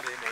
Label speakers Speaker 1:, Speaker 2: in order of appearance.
Speaker 1: Ave Maria.